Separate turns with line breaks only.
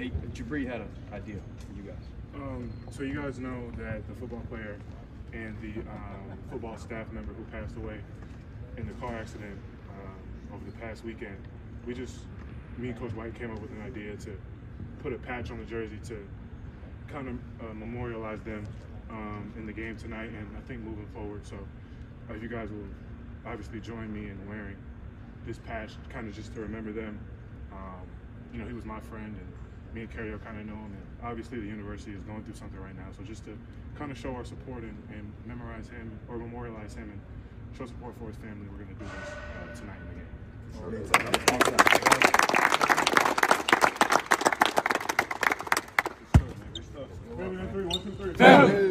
Hey, Jabri had an idea for you guys.
Um, so you guys know that the football player and the um, football staff member who passed away in the car accident um, over the past weekend, we just, me and Coach White came up with an idea to put a patch on the jersey to kind of uh, memorialize them um, in the game tonight and I think moving forward. So uh, you guys will obviously join me in wearing this patch, kind of just to remember them. Um, you know, he was my friend, and me and Kario kind of know him. And obviously, the university is going through something right now. So just to kind of show our support and, and memorize him or memorialize him and show support for his family, we're going to do this uh, tonight in the game. Three, one, two, three.